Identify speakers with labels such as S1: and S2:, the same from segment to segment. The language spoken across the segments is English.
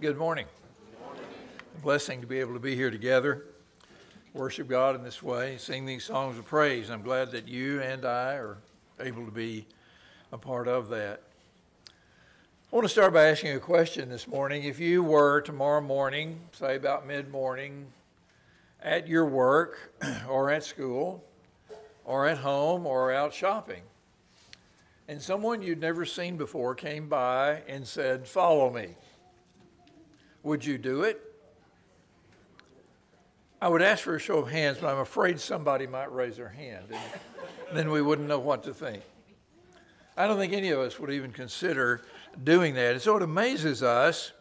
S1: Good morning. A blessing to be able to be here together, worship God in this way, sing these songs of praise. I'm glad that you and I are able to be a part of that. I want to start by asking a question this morning. If you were tomorrow morning, say about mid morning, at your work or at school or at home or out shopping, and someone you'd never seen before came by and said, Follow me. Would you do it? I would ask for a show of hands, but I'm afraid somebody might raise their hand, and then we wouldn't know what to think. I don't think any of us would even consider doing that. And so it amazes us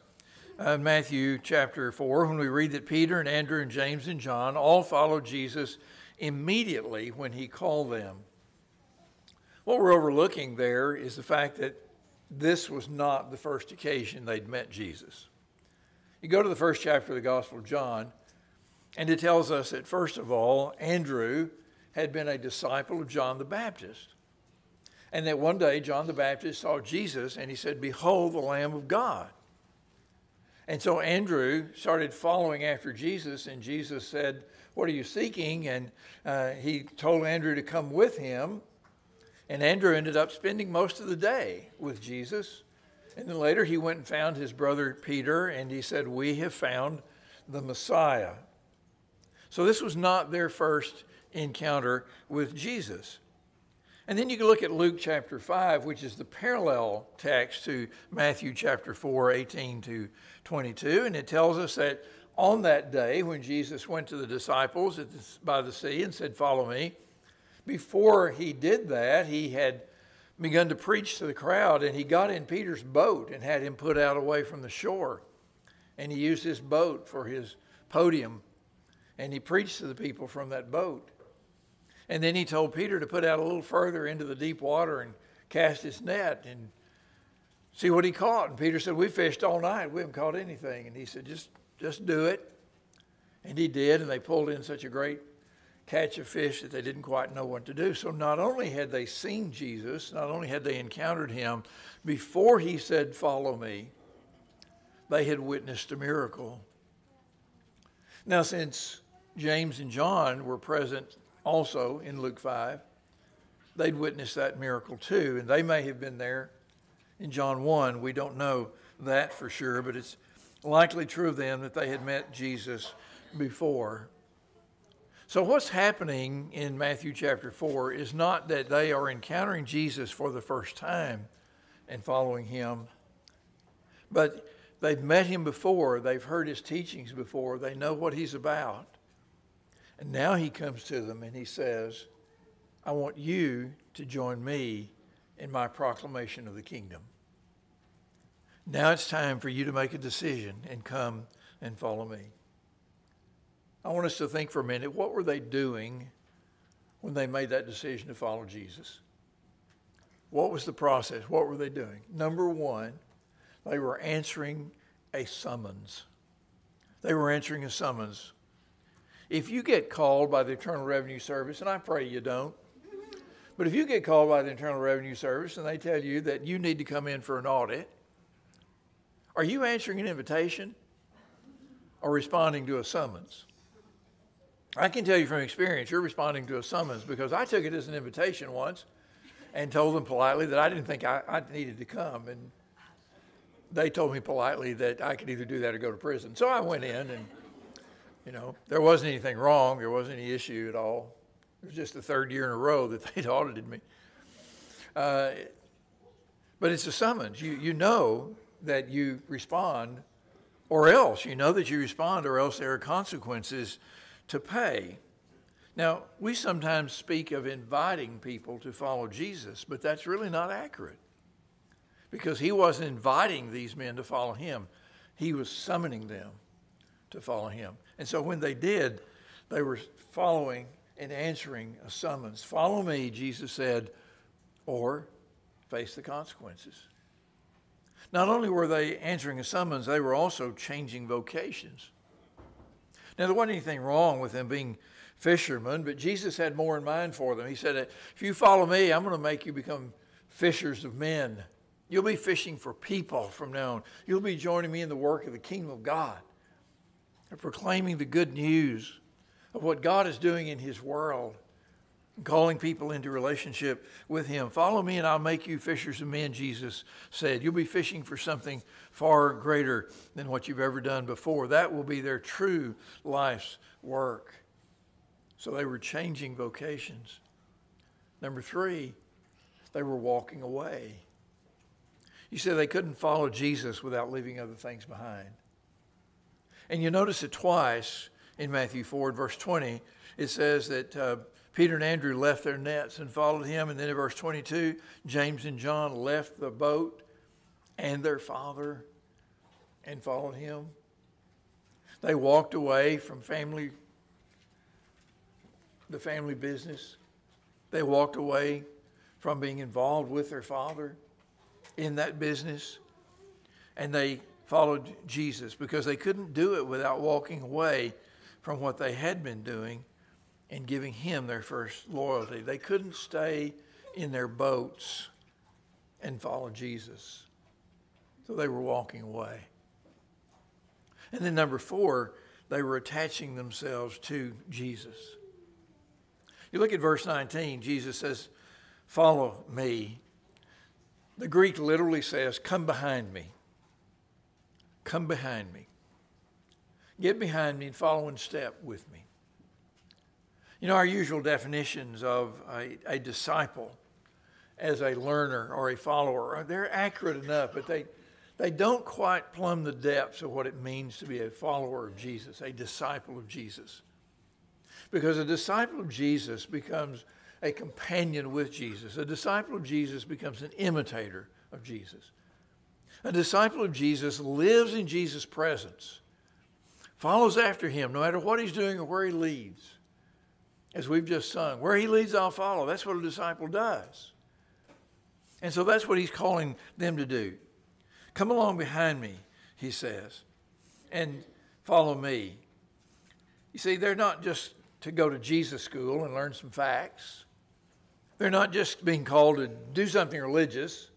S1: uh, in Matthew chapter 4 when we read that Peter and Andrew and James and John all followed Jesus immediately when he called them. What we're overlooking there is the fact that this was not the first occasion they'd met Jesus. You go to the first chapter of the Gospel of John, and it tells us that, first of all, Andrew had been a disciple of John the Baptist. And that one day John the Baptist saw Jesus and he said, Behold the Lamb of God. And so Andrew started following after Jesus, and Jesus said, What are you seeking? And uh, he told Andrew to come with him. And Andrew ended up spending most of the day with Jesus. And then later he went and found his brother Peter and he said, We have found the Messiah. So this was not their first encounter with Jesus. And then you can look at Luke chapter 5, which is the parallel text to Matthew chapter 4, 18 to 22. And it tells us that on that day when Jesus went to the disciples by the sea and said, Follow me, before he did that, he had begun to preach to the crowd, and he got in Peter's boat and had him put out away from the shore. And he used his boat for his podium, and he preached to the people from that boat. And then he told Peter to put out a little further into the deep water and cast his net and see what he caught. And Peter said, We fished all night. We haven't caught anything. And he said, Just, just do it. And he did, and they pulled in such a great catch a fish that they didn't quite know what to do. So not only had they seen Jesus, not only had they encountered him before he said, Follow me, they had witnessed a miracle. Now, since James and John were present also in Luke 5, they'd witnessed that miracle too, and they may have been there in John 1. We don't know that for sure, but it's likely true of them that they had met Jesus before. So, what's happening in Matthew chapter 4 is not that they are encountering Jesus for the first time and following him, but they've met him before, they've heard his teachings before, they know what he's about. And now he comes to them and he says, I want you to join me in my proclamation of the kingdom. Now it's time for you to make a decision and come and follow me. I want us to think for a minute what were they doing when they made that decision to follow Jesus? What was the process? What were they doing? Number one, they were answering a summons. They were answering a summons. If you get called by the Internal Revenue Service, and I pray you don't, but if you get called by the Internal Revenue Service and they tell you that you need to come in for an audit, are you answering an invitation or responding to a summons? I can tell you from experience, you're responding to a summons because I took it as an invitation once and told them politely that I didn't think I, I needed to come. And they told me politely that I could either do that or go to prison. So I went in and, you know, there wasn't anything wrong. There wasn't any issue at all. It was just the third year in a row that they'd audited me. Uh, but it's a summons. You, you know that you respond or else. You know that you respond or else there are consequences to pay. Now, we sometimes speak of inviting people to follow Jesus, but that's really not accurate because he wasn't inviting these men to follow him, he was summoning them to follow him. And so when they did, they were following and answering a summons. Follow me, Jesus said, or face the consequences. Not only were they answering a summons, they were also changing vocations. Now, there wasn't anything wrong with them being fishermen, but Jesus had more in mind for them. He said, If you follow me, I'm going to make you become fishers of men. You'll be fishing for people from now on. You'll be joining me in the work of the kingdom of God and proclaiming the good news of what God is doing in His world, calling people into relationship with Him. Follow me and I'll make you fishers of men, Jesus said. You'll be fishing for something far greater than what you've ever done before. That will be their true life's work. So they were changing vocations. Number three, they were walking away. You said they couldn't follow Jesus without leaving other things behind. And you notice it twice in Matthew 4, verse 20. It says that uh, Peter and Andrew left their nets and followed him. And then in verse 22, James and John left the boat and their father and followed him. They walked away from family, the family business. They walked away from being involved with their father in that business. And they followed Jesus because they couldn't do it without walking away from what they had been doing and giving him their first loyalty. They couldn't stay in their boats and follow Jesus. So they were walking away. And then, number four, they were attaching themselves to Jesus. You look at verse 19, Jesus says, Follow me. The Greek literally says, Come behind me. Come behind me. Get behind me and follow in step with me. You know, our usual definitions of a, a disciple as a learner or a follower, uh, they're accurate enough, but they, they don't quite plumb the depths of what it means to be a follower of Jesus, a disciple of Jesus. Because a disciple of Jesus becomes a companion with Jesus. A disciple of Jesus becomes an imitator of Jesus. A disciple of Jesus lives in Jesus' presence, follows after him no matter what he's doing or where he leads. As we've just sung, where he leads, I'll follow. That's what a disciple does. And so that's what he's calling them to do. Come along behind me, he says, and follow me. You see, they're not just to go to Jesus school and learn some facts. They're not just being called to do something religious.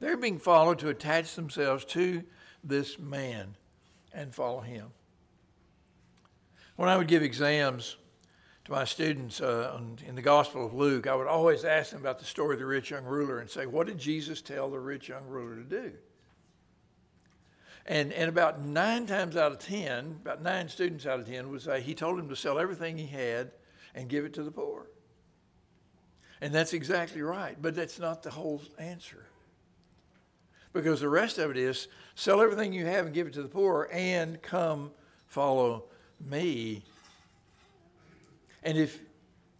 S1: They're being followed to attach themselves to this man and follow him. When I would give exams to my students uh, in the Gospel of Luke, I would always ask them about the story of the rich young ruler and say, What did Jesus tell the rich young ruler to do? And, and about nine times out of ten, about nine students out of ten would say he told him to sell everything he had and give it to the poor. And that's exactly right, but that's not the whole answer. Because the rest of it is sell everything you have and give it to the poor and come follow me. And if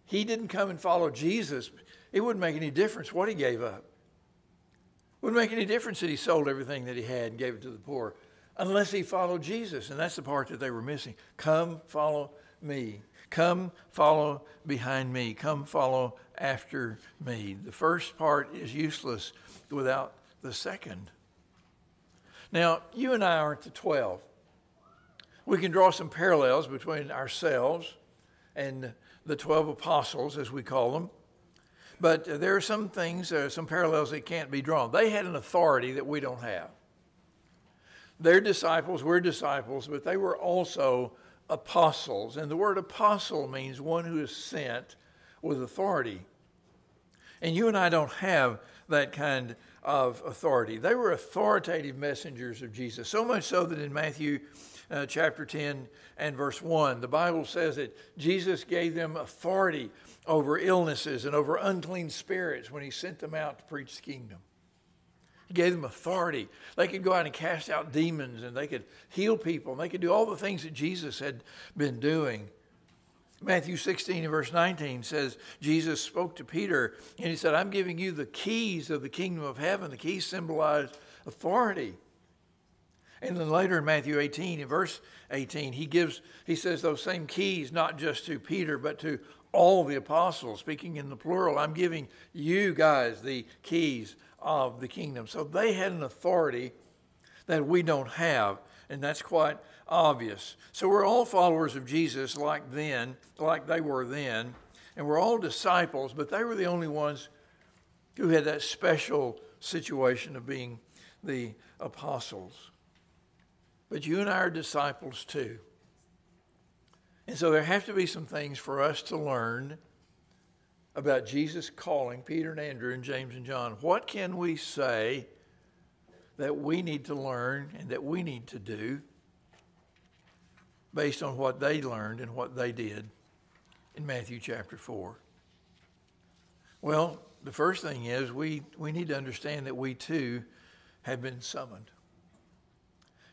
S1: he didn't come and follow Jesus, it wouldn't make any difference what he gave up. It wouldn't make any difference that he sold everything that he had and gave it to the poor unless he followed Jesus. And that's the part that they were missing. Come follow me. Come follow behind me. Come follow after me. The first part is useless without the second. Now, you and I aren't the 12. We can draw some parallels between ourselves and the 12 apostles, as we call them. But there are some things, some parallels that can't be drawn. They had an authority that we don't have. They're disciples, we're disciples, but they were also apostles. And the word apostle means one who is sent with authority. And you and I don't have that kind of authority. They were authoritative messengers of Jesus, so much so that in Matthew uh, chapter 10 and verse 1, the Bible says that Jesus gave them authority over illnesses and over unclean spirits when he sent them out to preach the kingdom. He gave them authority. They could go out and cast out demons and they could heal people and they could do all the things that Jesus had been doing. Matthew 16 and verse 19 says, Jesus spoke to Peter and he said, I'm giving you the keys of the kingdom of heaven. The keys symbolize authority. And then later in Matthew 18, in verse 18, he gives, he says those same keys not just to Peter, but to all the apostles, speaking in the plural. I'm giving you guys the keys of the kingdom. So they had an authority that we don't have, and that's quite obvious. So we're all followers of Jesus like then, like they were then, and we're all disciples, but they were the only ones who had that special situation of being the apostles. But you and I are disciples too. And so there have to be some things for us to learn about Jesus calling Peter and Andrew and James and John. What can we say that we need to learn and that we need to do based on what they learned and what they did in Matthew chapter 4? Well, the first thing is we, we need to understand that we too have been summoned.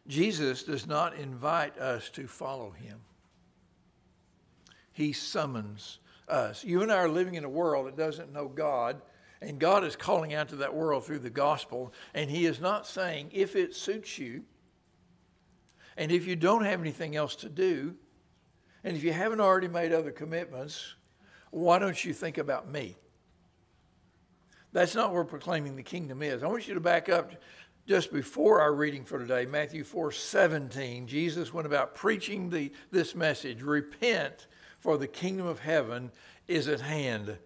S1: Jesus does not invite us to follow him. He summons us. You and I are living in a world that doesn't know God, and God is calling out to that world through the gospel, and He is not saying, if it suits you, and if you don't have anything else to do, and if you haven't already made other commitments, why don't you think about me? That's not where proclaiming the kingdom is. I want you to back up just before our reading for today, Matthew 4 17. Jesus went about preaching the, this message repent, for the kingdom of heaven is at hand.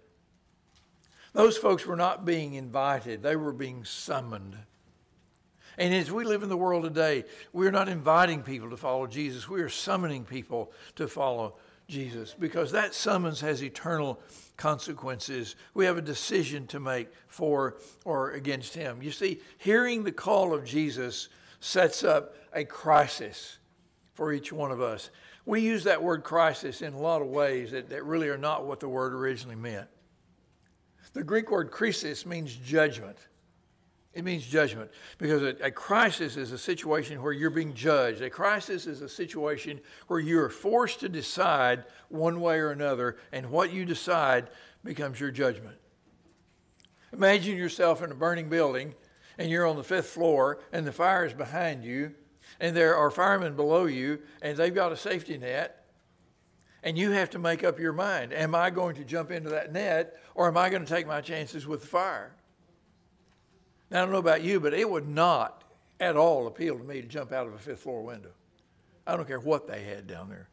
S1: Those folks were not being invited, they were being summoned. And as we live in the world today, we're not inviting people to follow Jesus. We are summoning people to follow Jesus because that summons has eternal consequences. We have a decision to make for or against him. You see, hearing the call of Jesus sets up a crisis for each one of us. We use that word crisis in a lot of ways that, that really are not what the word originally meant. The Greek word krisis means judgment. It means judgment because a, a, crisis is a situation where you're being judged. A crisis is a situation where you are forced to decide one way or another, and what you decide becomes your judgment. Imagine yourself in a burning building and you're on the fifth floor and the fire is behind you and there are firemen below you, and they've got a safety net, and you have to make up your mind am I going to jump into that net, or am I going to take my chances with the fire? Now, I don't know about you, but it would not at all appeal to me to jump out of a fifth floor window. I don't care what they had down there.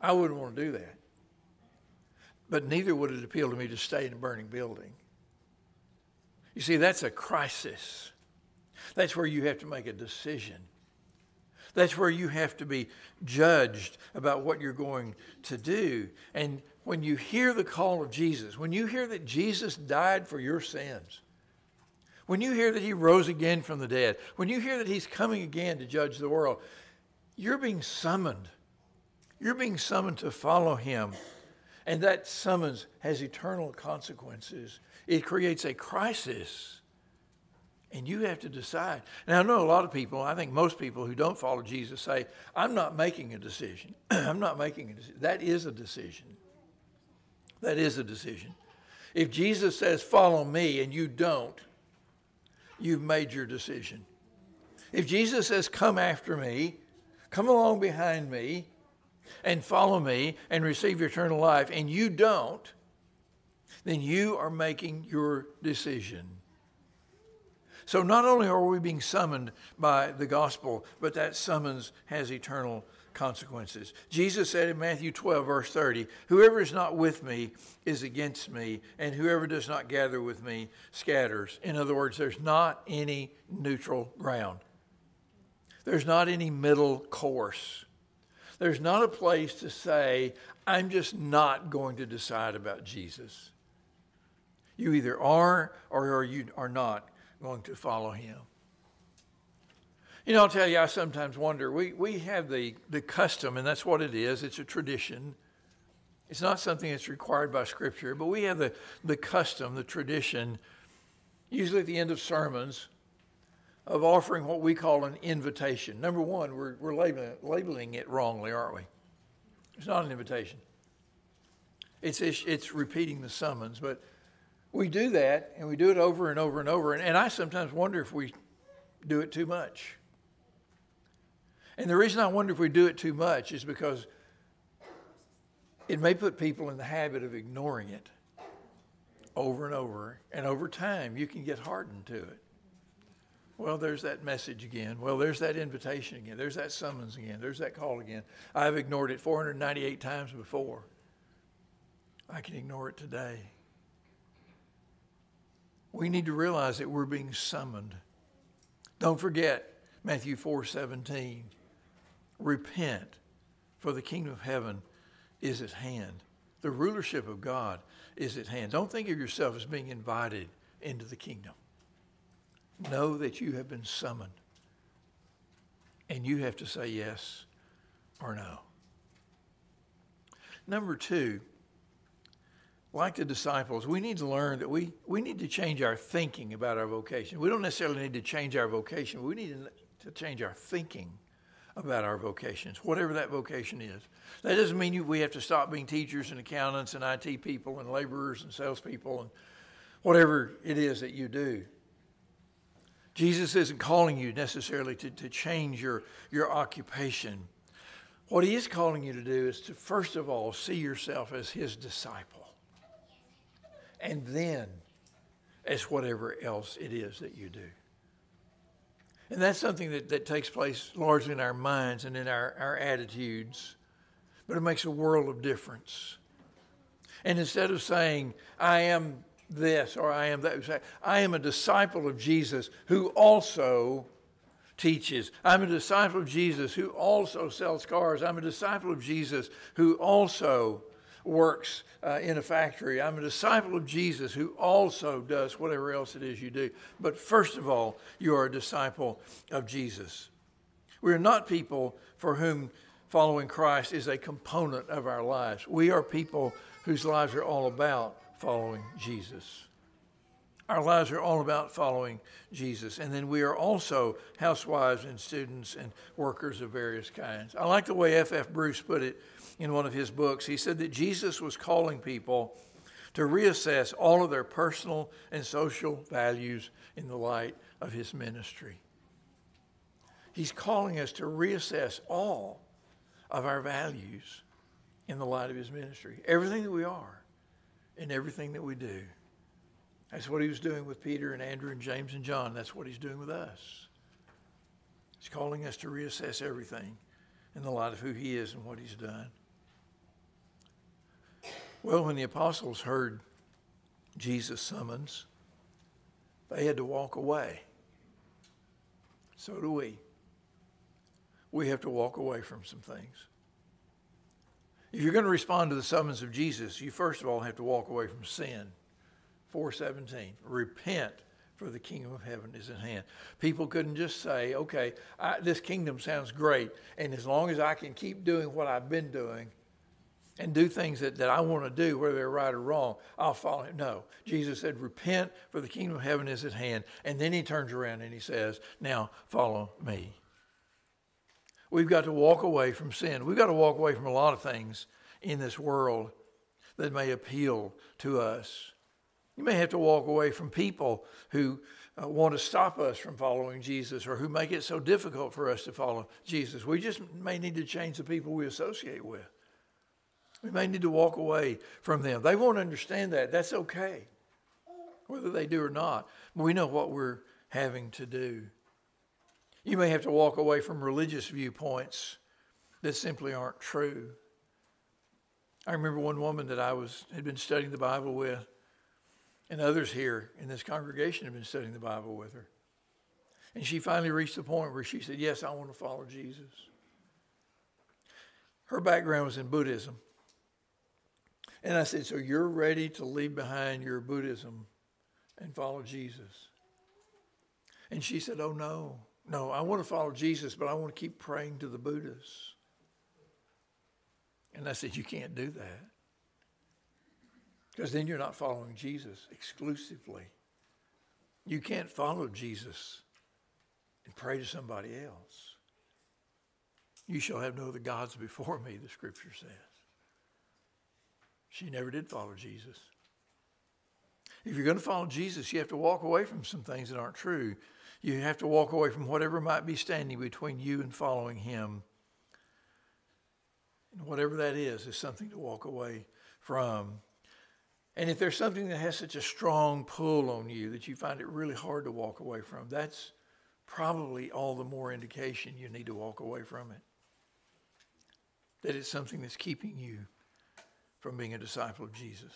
S1: I wouldn't want to do that. But neither would it appeal to me to stay in a burning building. You see, that's a crisis. That's where you have to make a decision. That's where you have to be judged about what you're going to do. And when you hear the call of Jesus, when you hear that Jesus died for your sins, when you hear that he rose again from the dead, when you hear that he's coming again to judge the world, you're being summoned. You're being summoned to follow him. And that summons has eternal consequences. It creates a crisis and you have to decide. Now, I know a lot of people, I think most people who don't follow Jesus say, I'm not making a decision. I'm not making a decision. That is a decision. That is a decision. If Jesus says, Follow me, and you don't, you've made your decision. If Jesus says, Come after me, come along behind me, and follow me and receive your eternal life, and you don't, then you are making your decision. So not only are we being summoned by the gospel, but that summons has eternal consequences. Jesus said in Matthew 12, verse 30, Whoever is not with me is against me, and whoever does not gather with me scatters. In other words, there's not any neutral ground, there's not any middle course. There's not a place to say, I'm just not going to decide about Jesus. You either are or you are not going to follow him. You know, I'll tell you, I sometimes wonder. We, we have the, the custom, and that's what it is it's a tradition. It's not something that's required by Scripture, but we have the, the custom, the tradition, usually at the end of sermons, of offering what we call an invitation. Number one, we're, we're labeling, labeling it wrongly, aren't we? It's not an invitation. It's, it's, it's repeating the summons, but we do that and we do it over and over and over. And, and I sometimes wonder if we do it too much. And the reason I wonder if we do it too much is because it may put people in the habit of ignoring it over and over. And over time, you can get hardened to it. Well, there's that message again. Well, there's that invitation again. There's that summons again. There's that call again. I've ignored it 498 times before. I can ignore it today. We need to realize that we're being summoned. Don't forget Matthew 4 17. Repent, for the kingdom of heaven is at hand. The rulership of God is at hand. Don't think of yourself as being invited into the kingdom. Know that you have been summoned. And you have to say yes or no. Number two, like the disciples, we need to learn that we, we need to change our thinking about our vocation. We don't necessarily need to change our vocation. We need to change our thinking about our vocations, whatever that vocation is. That doesn't mean you, we have to stop being teachers and accountants and IT people and laborers and salespeople and whatever it is that you do. Jesus isn't calling you necessarily to, to change your, your occupation. What he is calling you to do is to, first of all, see yourself as his disciple. And then as whatever else it is that you do. And that's something that, that takes place largely in our minds and in our, our attitudes, but it makes a world of difference. And instead of saying, I am this or I am that, say, I am a disciple of Jesus who also teaches. I'm a disciple of Jesus who also sells cars. I'm a disciple of Jesus who also works uh, in a factory. I'm a disciple of Jesus who also does whatever else it is you do. But first of all, you are a disciple of Jesus. We are not people for whom following Christ is a component of our lives. We are people whose lives are all about following Jesus. Our lives are all about following Jesus. And then we are also housewives and students and workers of various kinds. I like the way F.F. F. Bruce put it in one of his books. He said that Jesus was calling people to reassess all of their personal and social values in the light of his ministry. He's calling us to reassess all of our values in the light of his ministry. Everything that we are and everything that we do. That's what he was doing with Peter and Andrew and James and John. That's what he's doing with us. He's calling us to reassess everything in the light of who he is and what he's done. Well, when the apostles heard Jesus' summons, they had to walk away. So do we. We have to walk away from some things. If you're going to respond to the summons of Jesus, you first of all have to walk away from sin. 417. Repent, for the kingdom of heaven is at hand. People couldn't just say, okay, I, this kingdom sounds great, and as long as I can keep doing what I've been doing, and do things that, that I want to do, whether they're right or wrong, I'll follow him. No. Jesus said, Repent, for the kingdom of heaven is at hand. And then he turns around and he says, Now follow me. We've got to walk away from sin. We've got to walk away from a lot of things in this world that may appeal to us. You may have to walk away from people who uh, want to stop us from following Jesus or who make it so difficult for us to follow Jesus. We just may need to change the people we associate with. We may need to walk away from them. They won't understand that. That's okay, whether they do or not. But we know what we're having to do. You may have to walk away from religious viewpoints that simply aren't true. I remember one woman that I was had been studying the Bible with, and others here in this congregation had been studying the Bible with her. And she finally reached the point where she said, Yes, I want to follow Jesus. Her background was in Buddhism. And I said, So you're ready to leave behind your Buddhism and follow Jesus? And she said, Oh, no. No, I want to follow Jesus, but I want to keep praying to the Buddhas. And I said, You can't do that. Because then you're not following Jesus exclusively. You can't follow Jesus and pray to somebody else. You shall have no other gods before me, the scripture says. She never did follow Jesus. If you're going to follow Jesus, you have to walk away from some things that aren't true. You have to walk away from whatever might be standing between you and following Him. And whatever that is, is something to walk away from. And if there's something that has such a strong pull on you that you find it really hard to walk away from, that's probably all the more indication you need to walk away from it. That it's something that's keeping you from being a disciple of Jesus.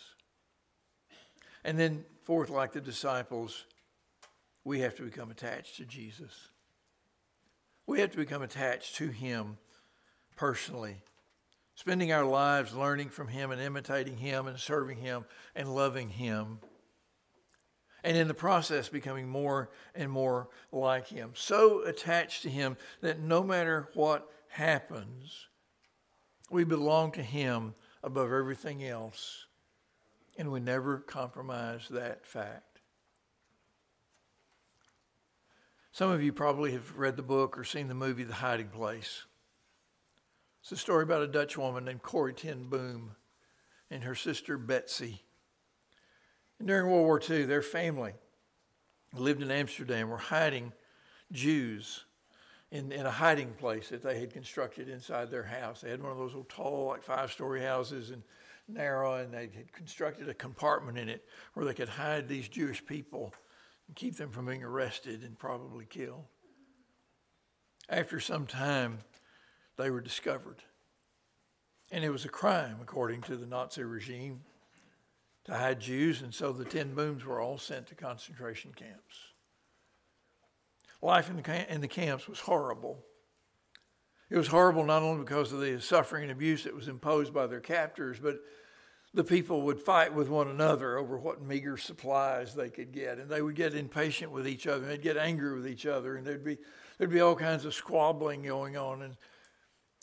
S1: And then, fourth, like the disciples, we have to become attached to Jesus. We have to become attached to Him personally, spending our lives learning from Him and imitating Him and serving Him and loving Him. And in the process, becoming more and more like Him. So attached to Him that no matter what happens, we belong to Him above everything else. And we never compromise that fact. Some of you probably have read the book or seen the movie The Hiding Place. It's a story about a Dutch woman named Corrie ten Boom and her sister Betsy. And during World War II, their family lived in Amsterdam, were hiding Jews in, in a hiding place that they had constructed inside their house. They had one of those old tall, like five story houses and narrow, and they had constructed a compartment in it where they could hide these Jewish people and keep them from being arrested and probably killed. After some time, they were discovered. And it was a crime, according to the Nazi regime, to hide Jews, and so the ten Booms were all sent to concentration camps. Life in the, in the camps was horrible. It was horrible not only because of the suffering and abuse that was imposed by their captors, but the people would fight with one another over what meager supplies they could get, and they would get impatient with each other, and they'd get angry with each other, and there'd be there'd be all kinds of squabbling going on, and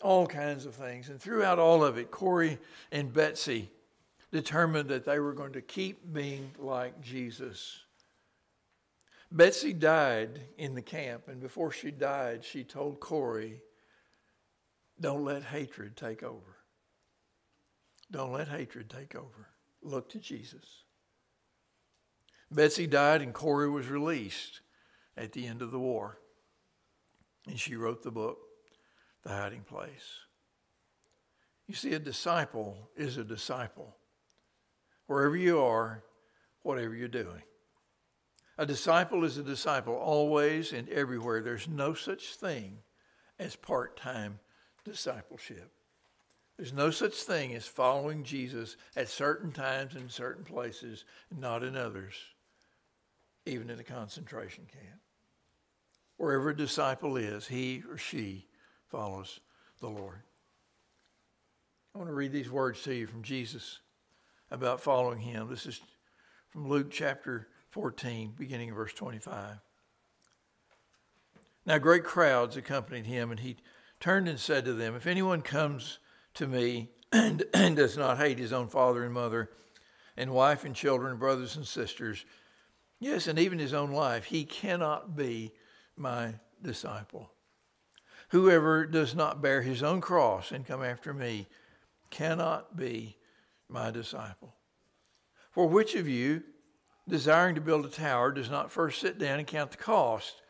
S1: all kinds of things. And throughout all of it, Corrie and Betsy determined that they were going to keep being like Jesus. Betsy died in the camp, and before she died, she told Corrie, Don't let hatred take over. Don't let hatred take over. Look to Jesus. Betsy died and Corrie was released at the end of the war. And she wrote the book, The Hiding Place. You see, a disciple is a disciple. Wherever you are, whatever you're doing. A disciple is a disciple always and everywhere. There's no such thing as part time discipleship. There's no such thing as following Jesus at certain times in certain places, and not in others, even in a concentration camp. Wherever a disciple is, he or she follows the Lord. I want to read these words to you from Jesus about following him. This is from Luke chapter 14, beginning of verse 25. Now, great crowds accompanied him, and he turned and said to them, If anyone comes to me and, and does not hate his own father and mother and wife and children, brothers and sisters, yes, and even his own life, he cannot be my disciple. Whoever does not bear his own cross and come after me cannot be my disciple. For which of you, desiring to build a tower, does not first sit down and count the cost?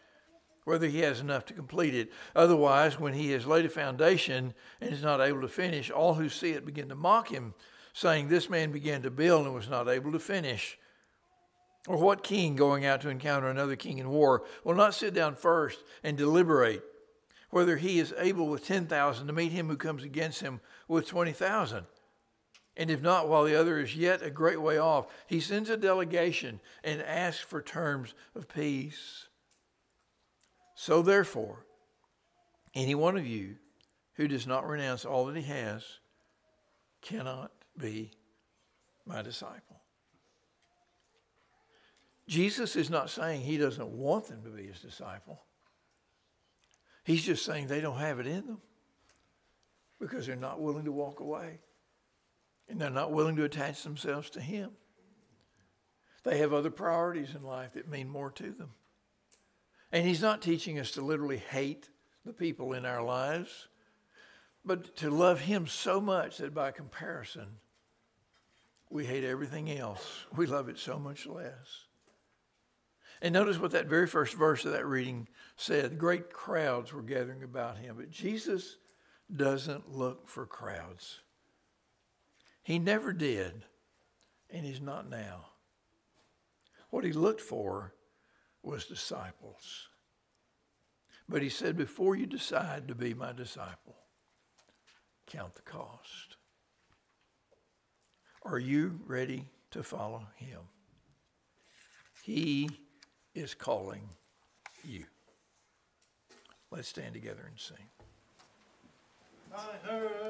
S1: whether he has enough to complete it. Otherwise, when he has laid a foundation and is not able to finish, all who see it begin to mock him, saying, This man began to build and was not able to finish. Or what king going out to encounter another king in war will not sit down first and deliberate whether he is able with 10,000 to meet him who comes against him with 20,000? And if not, while the other is yet a great way off, he sends a delegation and asks for terms of peace. So therefore, any one of you who does not renounce all that he has cannot be my disciple. Jesus is not saying he doesn't want them to be his disciple. He's just saying they don't have it in them because they're not willing to walk away and they're not willing to attach themselves to him. They have other priorities in life that mean more to them. And he's not teaching us to literally hate the people in our lives, but to love him so much that by comparison, we hate everything else. We love it so much less. And notice what that very first verse of that reading said. Great crowds were gathering about him. But Jesus doesn't look for crowds. He never did, and he's not now. What he looked for was disciples. But he said, before you decide to be my disciple, count the cost. Are you ready to follow him? He is calling you. Let's stand together and sing.